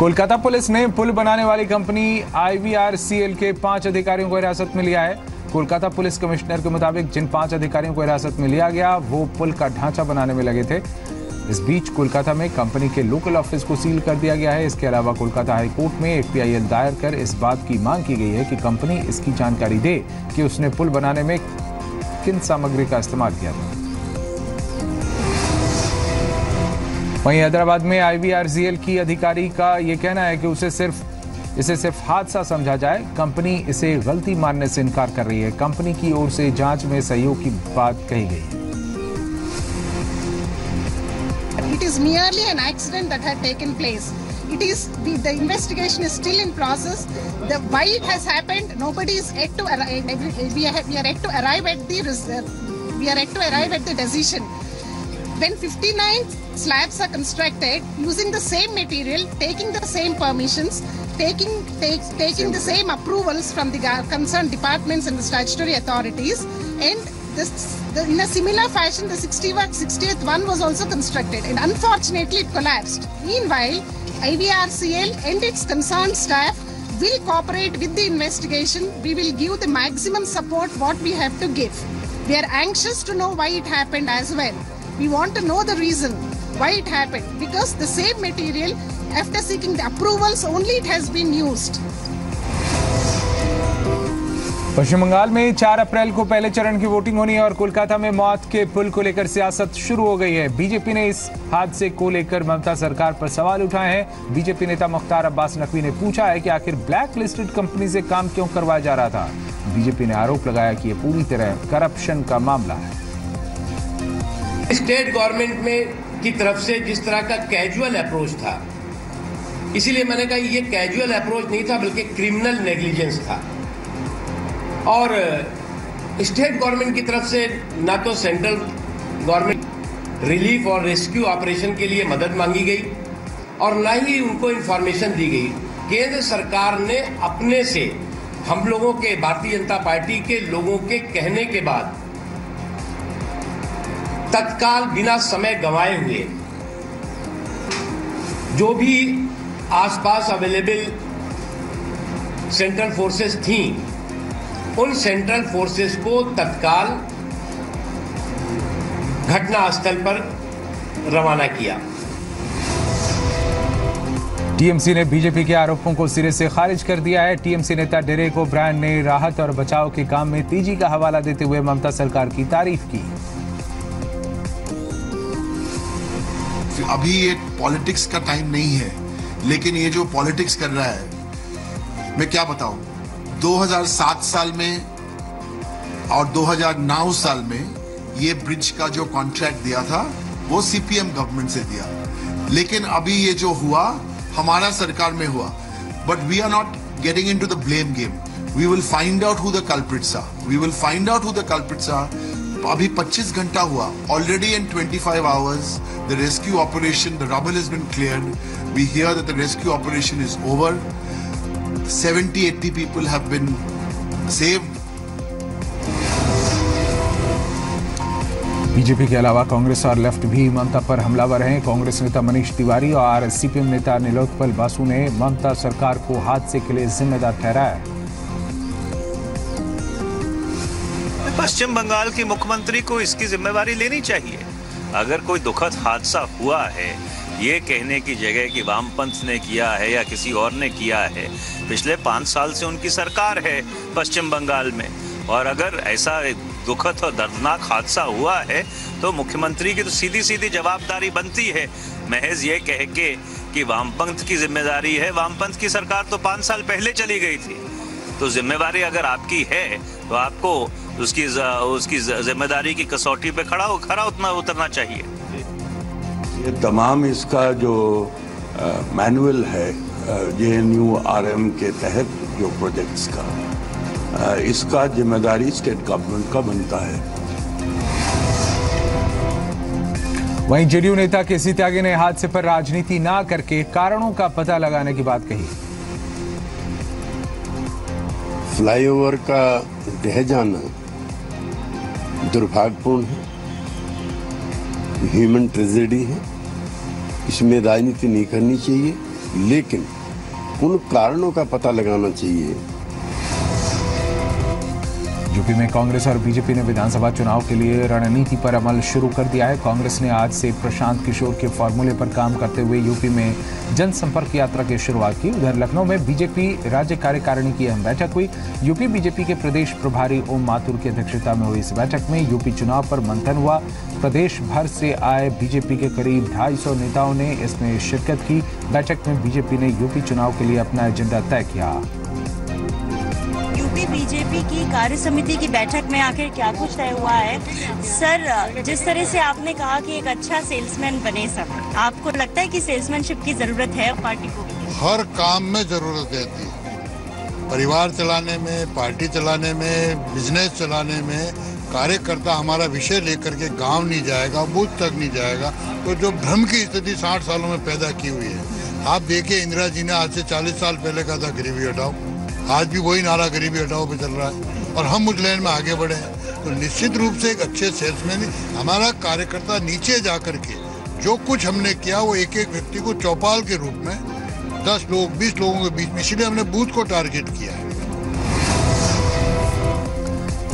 Kolkata police ने पुल बनाने वाली कंपनी आईवीआरसीएल के पाँच अधिकारियों को हिरासत में लिया है। कोलकाता पुलिस कमिश्नर के मुताबिक जिन पाँच अधिकारियों को हिरासत में लिया गया, वो पुल का ढांचा बनाने में लगे थे। इस बीच कोलकाता में कंपनी के लोकल ऑफ़िस को सील कर दिया गया है। इसके अलावा कोलकाता हाईकोर्ट में एक पीआईएल दायर कर इस बात की मांग की गई है कि कंपनी इसकी जानकारी दे कि उसने पुल बनाने में किन सामग्री का इस्तेमाल किया था। वहीं हैदराबाद में आईवीआरसीएल की अधिकारी का यह कहना है कि उसे सिर्फ़ इसे सिर्फ़ हादसा समझा जाए कंपनी इसे गलती मानने से इनकार कर रही है कंपनी की ओर से जाँच में सहयोग की बात कही गई है It is merely an accident that had taken place. It is the, the investigation is still in process. The why it has happened, nobody is yet to arrive. We are, we are yet to arrive at the uh, we are yet to arrive at the decision. When 59 slabs are constructed using the same material, taking the same permissions, taking take, taking the same approvals from the concerned departments and the statutory authorities, and this, the, in a similar fashion, the 60th one was also constructed, and unfortunately, it collapsed. Meanwhile, IVRCL and its concerned staff will cooperate with the investigation. We will give the maximum support what we have to give. We are anxious to know why it happened as well. We want to know the reason why it happened. Because the same material, after seeking the approvals, only it has been used. पश्चिम बंगाल में 4 अप्रैल को पहले चरण की voting होनी है और कोलकाता में मौत के पुल को लेकर सियासत शुरू हो गई है। बीजेपी ने इस हादसे को लेकर ममता सरकार पर सवाल उठाए हैं। बीजेपी नेता मुख्तार अब्बास नकवी ने पूछा है कि आखिर ब्लैक लिस्टेड कंपनी से काम क्यों करवाया जा रहा था? बीजेपी ने आरोप लगाया कि यह पूरी तरह करप्शन का मामला है। स्टेट गवर्नमेंट में की तरफ़ से जिस तरह का कैजुअल अप्रोच था, इसीलिए मैंने कहा ये कैजुअल अप्रोच नहीं था, बल्कि क्रिमिनल नेग्लिजेंस था। और स्टेट गवर्नमेंट की तरफ़ से ना तो सेंट्रल गवर्नमेंट रिलीफ और रेस्क्यू ऑपरेशन के लिए मदद मांगी गई और ना ही उनको इंफॉर्मेशन दी गई। केंद्र सरकार ने अपने से हम लोगों के, भारतीय जनता पार्टी के लोगों के कहने के बाद तत्काल बिना समय गंवाए हुए। जो भी आसपास अवेलेबल सेंट्रल फोर्सेस थी, उन सेंट्रल फोर्सेस को तत्काल घटनास्थल पर रवाना किया। टीएमसी ने बीजेपी के आरोपों को सिरे से खारिज कर दिया है। टीएमसी नेता डेरेक ओब्रायन ने राहत और बचाव के काम में तेज़ी का हवाला देते हुए ममता सरकार की तारीफ़ की। अभी ये पॉलिटिक्स का टाइम नहीं है, लेकिन ये जो पॉलिटिक्स कर रहा है, मैं क्या बताऊँ? 2007 साल में और 2009 साल में ये ब्रिज का जो कॉन्ट्रैक्ट दिया था, वो सीपीएम गवर्नमेंट से दिया। लेकिन अभी ये जो हुआ, हमारा सरकार में हुआ। But we are not getting into the blame game we will find out who the culprits are we will find out who the culprits are अभी 25 घंटा हुआ। Already in 25 hours the rescue operation the rubble has been cleared. We hear that the rescue operation is over. 70 80 people have been saved. BJP के अलावा कांग्रेस और left भी ममता पर हमलावर हैं। कांग्रेस नेता मनीष तिवारी और सीपीएम नेता नीलोत्पल बासु ने ममता सरकार को हादसे के लिए जिम्मेदार ठहराया। पश्चिम बंगाल की मुख्यमंत्री को इसकी जिम्मेवारी लेनी चाहिए। अगर कोई दुखद हादसा हुआ है, ये कहने की जगह कि वामपंथ ने किया है या किसी और ने किया है, पिछले पाँच साल से उनकी सरकार है पश्चिम बंगाल में। और अगर ऐसा दुखद और दर्दनाक हादसा हुआ है तो मुख्यमंत्री की तो सीधी सीधी जवाबदारी बनती है। महज ये कह के कि वामपंथ की ज़िम्मेदारी है। वामपंथ की सरकार तो पाँच साल पहले चली गई थी। तो जिम्मेवारी अगर आपकी है तो आपको उसकी उसकी ज़िम्मेदारी की कसौटी पे खड़ा हो खड़ा उतना उतरना चाहिए। ये तमाम इसका जो मैनुअल है J N U R M के तहत जो प्रोजेक्ट्स का आ, इसका ज़िम्मेदारी स्टेट गवर्नमेंट का बनता है। वहीं जेडीयू नेता केसी त्यागी ने हादसे पर राजनीति ना करके कारणों का पता लगाने की बात कही। फ्लाईओवर का ढह जाना दुर्भाग्यपूर्ण है। ह्यूमन ट्रेजेडी है। इसमें राजनीति नहीं करनी चाहिए, लेकिन उन कारणों का पता लगाना चाहिए यूपी में कांग्रेस और बीजेपी ने विधानसभा चुनाव के लिए रणनीति पर अमल शुरू कर दिया है। कांग्रेस ने आज से प्रशांत किशोर के फॉर्मूले पर काम करते हुए यूपी में जनसंपर्क यात्रा की शुरुआत की। उधर लखनऊ में बीजेपी राज्य कार्यकारिणी की अहम बैठक हुई। यूपी बीजेपी के प्रदेश प्रभारी ओम माथुर की अध्यक्षता में हुई इस बैठक में यूपी चुनाव पर मंथन हुआ। प्रदेश भर से आए बीजेपी के करीब 250 नेताओं ने इसमें शिरकत की। बैठक में बीजेपी ने यूपी चुनाव के लिए अपना एजेंडा तय किया। बीजेपी की कार्य समिति की बैठक में आखिर क्या कुछ तय हुआ है? सर, जिस तरह से आपने कहा कि एक अच्छा सेल्समैन बने सब आपको लगता है कि सेल्समैनशिप की ज़रूरत है पार्टी को? हर काम में ज़रूरत रहती है। परिवार चलाने में, पार्टी चलाने में, बिज़नेस चलाने में, कार्यकर्ता हमारा विषय लेकर के गाँव नहीं जाएगा, बूथ तक नहीं जाएगा तो जो भ्रम की स्थिति साठ सालों में पैदा की हुई है। आप देखिए, इंदिरा जी ने आज से चालीस साल पहले कहा था, गरीबी हटाओ। आज भी वही नारा गरीबी हटाओ पे चल रहा है। और हम उस लाइन में आगे बढ़े हैं। तो निश्चित रूप से एक अच्छे सेल्समैन हमारा कार्यकर्ता नीचे जा कर के जो कुछ हमने किया, वो एक एक व्यक्ति को चौपाल के रूप में दस लोग, बीस लोगों के बीच में, इसीलिए हमने बूथ को टारगेट किया है।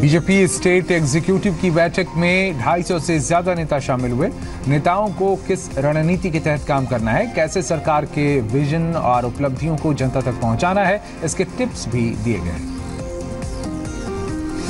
बीजेपी स्टेट एग्जीक्यूटिव की बैठक में 250 से ज़्यादा नेता शामिल हुए। नेताओं को किस रणनीति के तहत काम करना है, कैसे सरकार के विजन और उपलब्धियों को जनता तक पहुंचाना है, इसके टिप्स भी दिए गए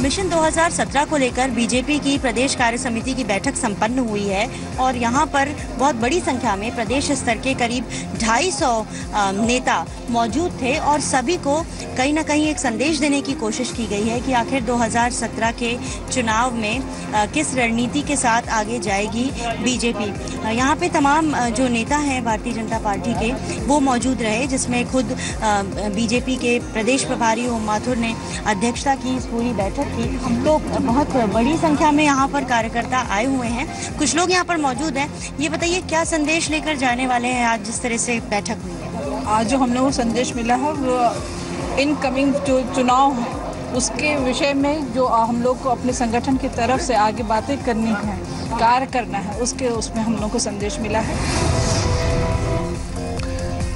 मिशन 2017 को लेकर बीजेपी की प्रदेश कार्य समिति की बैठक संपन्न हुई है और यहाँ पर बहुत बड़ी संख्या में प्रदेश स्तर के करीब 250 नेता मौजूद थे और सभी को कहीं ना कहीं एक संदेश देने की कोशिश की गई है कि आखिर 2017 के चुनाव में किस रणनीति के साथ आगे जाएगी बीजेपी। यहाँ पे तमाम जो नेता हैं भारतीय जनता पार्टी के, वो मौजूद रहे, जिसमें खुद बीजेपी के प्रदेश प्रभारी ओम माथुर ने अध्यक्षता की इस पूरी बैठक की हम लोग बहुत बड़ी संख्या में यहाँ पर कार्यकर्ता आए हुए हैं। कुछ लोग यहाँ पर मौजूद हैं। ये बताइए, क्या संदेश लेकर जाने वाले हैं आज जिस तरह से बैठक हुई है? आज जो हम लोग को संदेश मिला है, वो इनकमिंग जो चुनाव है। उसके विषय में जो हम लोग को अपने संगठन की तरफ़ से आगे बातें करनी है, कार्य करना है, उसके, उसमें हम लोग को संदेश मिला है।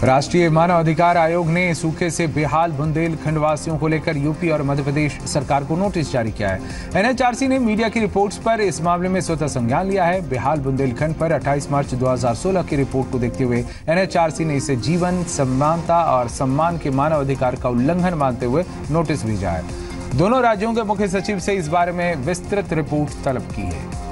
राष्ट्रीय मानव अधिकार आयोग ने सूखे से बेहाल बुंदेलखंड वासियों को लेकर यूपी और मध्य प्रदेश सरकार को नोटिस जारी किया है। एनएचआरसी ने मीडिया की रिपोर्ट्स पर इस मामले में स्वतः संज्ञान लिया है। बेहाल बुंदेलखंड पर 28 मार्च 2016 की रिपोर्ट को देखते हुए एनएचआरसी ने इसे जीवन समानता और सम्मान के मानव अधिकार का उल्लंघन मानते हुए नोटिस भेजा है। दोनों राज्यों के मुख्य सचिव से इस बारे में विस्तृत रिपोर्ट तलब की है।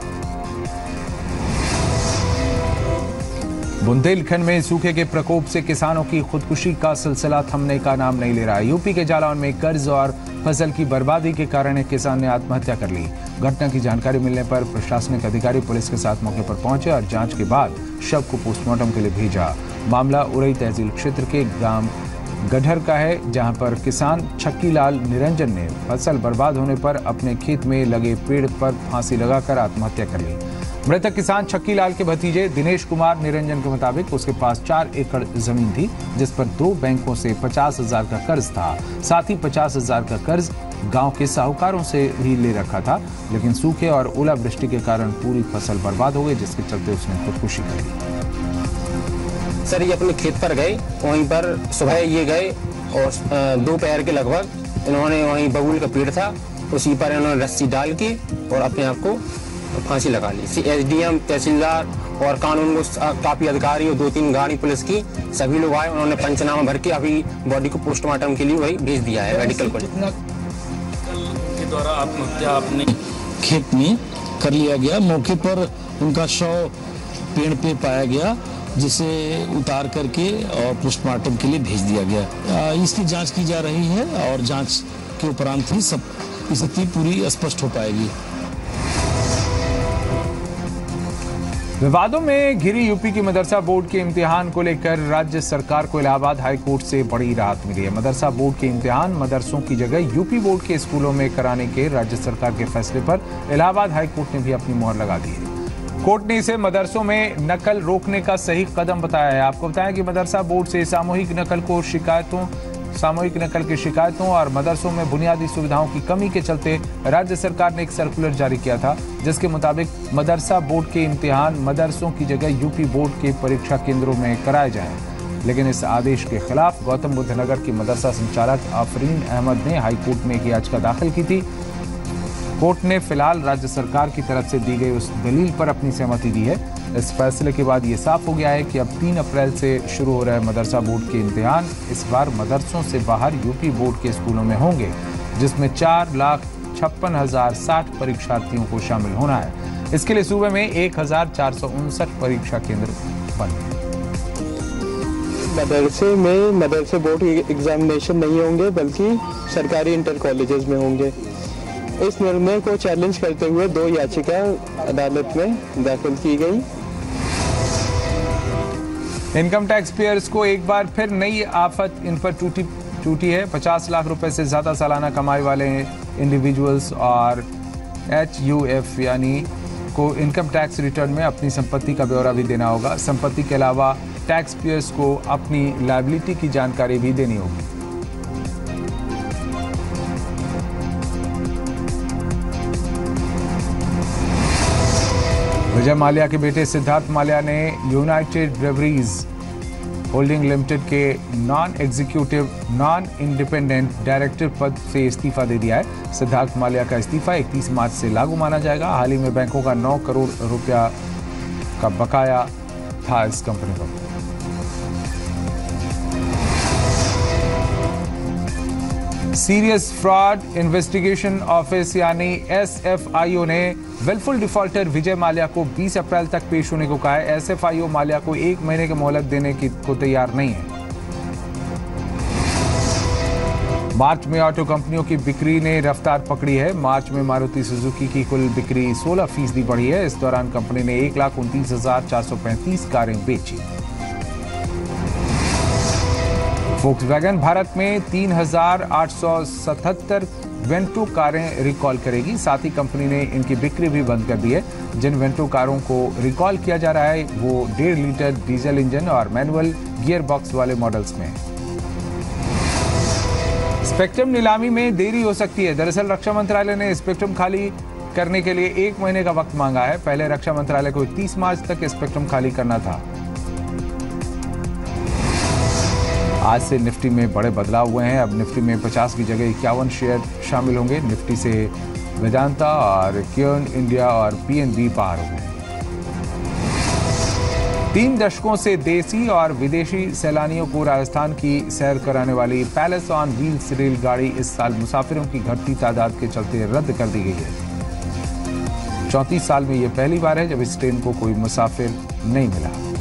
बुंदेलखंड में सूखे के प्रकोप से किसानों की खुदकुशी का सिलसिला थमने का नाम नहीं ले रहा। है यूपी के जालौन में कर्ज और फ़सल की बर्बादी के कारण एक किसान ने आत्महत्या कर ली। घटना की जानकारी मिलने पर प्रशासनिक अधिकारी पुलिस के साथ मौके पर पहुँचे और जाँच के बाद शव को पोस्टमार्टम के लिए भेजा। मामला उरई तहसील क्षेत्र के ग्राम गढ़र का है, जहाँ पर किसान छक्कीलाल निरंजन ने फ़सल बर्बाद होने पर अपने खेत में लगे पेड़ पर फांसी लगाकर आत्महत्या कर ली। मृतक किसान छक्की लाल के भतीजे दिनेश कुमार निरंजन के मुताबिक उसके पास चार एकड़ ज़मीन थी, जिस पर दो बैंकों से पचास हज़ार का कर्ज था। साथ ही पचास हज़ार का कर्ज गाँव के साहूकारों से भी ले रखा था, लेकिन सूखे और ओलावृष्टि के कारण पूरी फ़सल बर्बाद हो गई, जिसके चलते उसने खुदकुशी कर ली। सर, ये अपने खेत पर गए, वहीं पर सुबह ये गए और दोपहर के लगभग इन्होंने वहीं बबूल का पेड़ था, उसी पर इन्होंने रस्सी डाल के और अपने आप को फांसी लगा ली। एस डी एम तहसीलदार और कानून को काफ़ी अधिकारी और दो तीन गाड़ी पुलिस की सभी लोग आए उन्होंने पंचनामा भर के अभी बॉडी को पोस्टमार्टम के लिए वही भेज दिया है मेडिकल कॉलेज। के द्वारा आत्महत्या अपने खेत में कर लिया गया मौके पर उनका शव पेड़ पे पाया गया जिसे उतार करके और पोस्टमार्टम के लिए भेज दिया गया। इसकी जाँच की जा रही है और जाँच के उपरांत ही सब स्थिति पूरी स्पष्ट हो पाएगी। विवादों में घिरी यूपी की मदरसा बोर्ड के इम्तिहान को लेकर राज्य सरकार को इलाहाबाद हाईकोर्ट से बड़ी राहत मिली है। मदरसा बोर्ड के इम्तिहान मदरसों की जगह यूपी बोर्ड के स्कूलों में कराने के राज्य सरकार के फैसले पर इलाहाबाद हाईकोर्ट ने भी अपनी मोहर लगा दी है। कोर्ट ने इसे मदरसों में नकल रोकने का सही कदम बताया है। आपको बताया कि मदरसा बोर्ड से सामूहिक नकल को शिकायतों सामूहिक नकल की शिकायतों और मदरसों में बुनियादी सुविधाओं की कमी के चलते राज्य सरकार ने एक सर्कुलर जारी किया था, जिसके मुताबिक मदरसा बोर्ड के इम्तिहान मदरसों की जगह यूपी बोर्ड के परीक्षा केंद्रों में कराए जाएँ। लेकिन इस आदेश के खिलाफ गौतम बुद्ध नगर के मदरसा संचालक आफरीन अहमद ने हाईकोर्ट में एक याचिका दाखिल की थी। कोर्ट ने फ़िलहाल राज्य सरकार की तरफ़ से दी गई उस दलील पर अपनी सहमति दी है। इस फैसले के बाद ये साफ़ हो गया है कि अब 3 अप्रैल से शुरू हो रहे मदरसा बोर्ड के इम्तिहान। इस बार मदरसों से बाहर यूपी बोर्ड के स्कूलों में होंगे, जिसमें चार लाख छप्पन हज़ार साठ परीक्षार्थियों को शामिल होना है। इसके लिए सूबे में एक हज़ार चार सौ उनसठ परीक्षा केंद्र बन मदरसे में मदरसे बोर्ड एग्जामिनेशन नहीं होंगे, बल्कि सरकारी इंटर कॉलेजेस में होंगे। इस निर्णय को चैलेंज करते हुए दो याचिका अदालत में दाखिल की गई। इनकम टैक्स पेयर्स को एक बार फिर नई आफत, इन पर टूटी टूटी है। 50 लाख रुपए से ज़्यादा सालाना कमाई वाले इंडिविजुअल्स और एच यू एफ़ यानी को इनकम टैक्स रिटर्न में अपनी संपत्ति का ब्यौरा भी देना होगा। संपत्ति के अलावा टैक्स पेयर्स को अपनी लाइबिलिटी की जानकारी भी देनी होगी। विजय माल्या के बेटे सिद्धार्थ माल्या ने यूनाइटेड ब्रेवरीज होल्डिंग लिमिटेड के non executive non independent director पद से इस्तीफा दे दिया है। सिद्धार्थ माल्या का इस्तीफा 31 मार्च से लागू माना जाएगा। हाल ही में बैंकों का 9 करोड़ रुपया का बकाया था इस कंपनी को। सीरियस फ्रॉड इन्वेस्टिगेशन ऑफ़िस यानी एसएफआईओ ने वेलफुल डिफॉल्टर विजय माल्या को 20 अप्रैल तक पेश होने को कहा है। एसएफआईओ माल्या को एक महीने की मोहलत देने की को तैयार नहीं है। मार्च में ऑटो कंपनियों की बिक्री ने रफ्तार पकड़ी है। मार्च में मारुति सुजुकी की कुल बिक्री 16 फ़ीसदी बढ़ी है। इस दौरान कंपनी ने एक लाख उनतीस हज़ार चार सौ पैंतीस कारें बेची। वैगन भारत में 3,877 वेंटो कारें रिकॉल करेगी। साथ ही कंपनी ने इनकी बिक्री भी बंद कर दी है। जिन वेंटो कारों को रिकॉल किया जा रहा है वो डेढ़ लीटर डीजल इंजन और मैनुअल गियर बॉक्स वाले मॉडल्स में। स्पेक्ट्रम नीलामी में देरी हो सकती है। दरअसल रक्षा मंत्रालय ने स्पेक्ट्रम खाली करने के लिए एक महीने का वक्त मांगा है। पहले रक्षा मंत्रालय को 30 मार्च तक स्पेक्ट्रम खाली करना था। आज से निफ्टी में बड़े बदलाव हुए हैं। अब निफ्टी में 50 की जगह इक्यावन शेयर शामिल होंगे। निफ्टी से वेदांता और क्योन इंडिया और पीएनबी पार हो तीन दशकों से देसी और विदेशी सैलानियों को राजस्थान की सैर कराने वाली पैलेस ऑन व्हील्स रेलगाड़ी इस साल मुसाफिरों की घटती तादाद के चलते रद्द कर दी गई है। चौंतीस साल में यह पहली बार है जब इस ट्रेन को कोई मुसाफिर नहीं मिला।